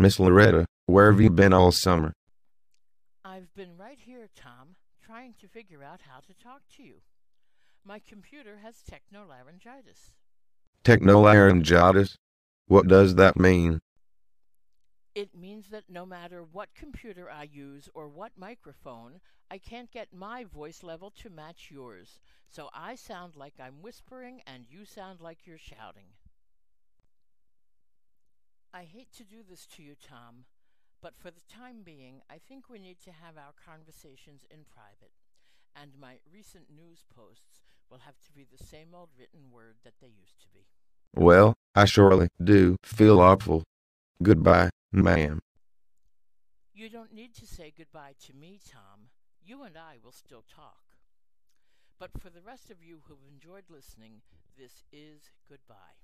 Miss Loretta, where have you mm-hmm. been all summer? I've been right here, Tom, trying to figure out how to talk to you. My computer has technolaryngitis. Technolaryngitis? What does that mean? It means that no matter what computer I use or what microphone, I can't get my voice level to match yours. So I sound like I'm whispering and you sound like you're shouting. I hate to do this to you, Tom, but for the time being, I think we need to have our conversations in private. And my recent news posts will have to be the same old written word that they used to be. Well, I surely do feel awful. Goodbye, ma'am. You don't need to say goodbye to me, Tom. You and I will still talk. But for the rest of you who've enjoyed listening, this is goodbye.